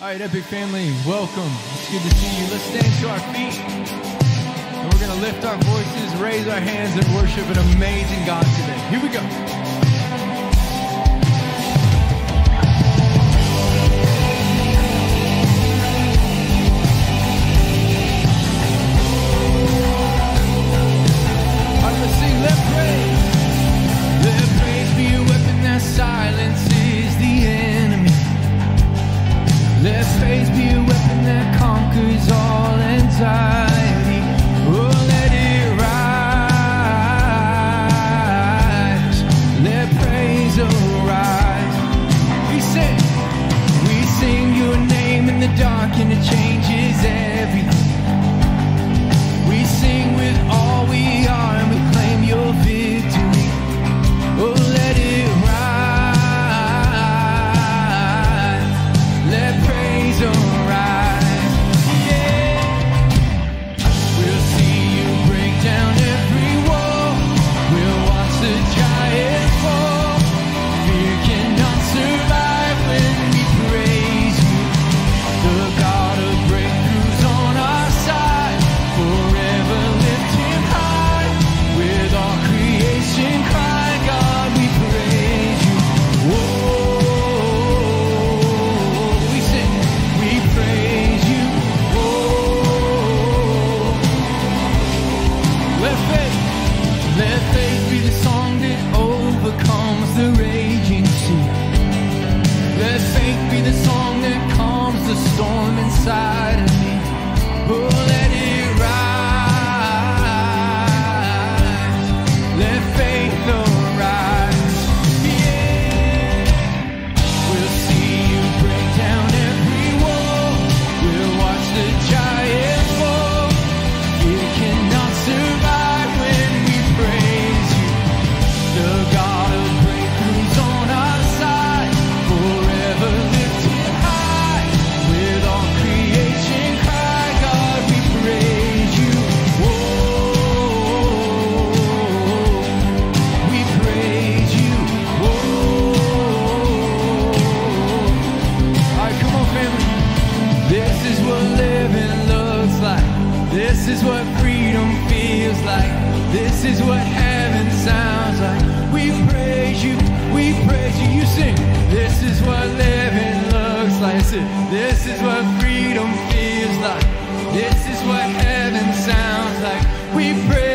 All right, Epic family, welcome. It's good to see you. Let's stand to our feet. And we're going to lift our voices, raise our hands, and worship an amazing God today. Here we go. The dark, and it changes everything. Let faith be the song that overcomes the raging sea. Let faith be the song that calms the storm inside of me. Oh, This is what freedom feels like. This is what heaven sounds like. We praise you, we praise you. You sing. This is what living looks like. This is what freedom feels like. This is what heaven sounds like. We praise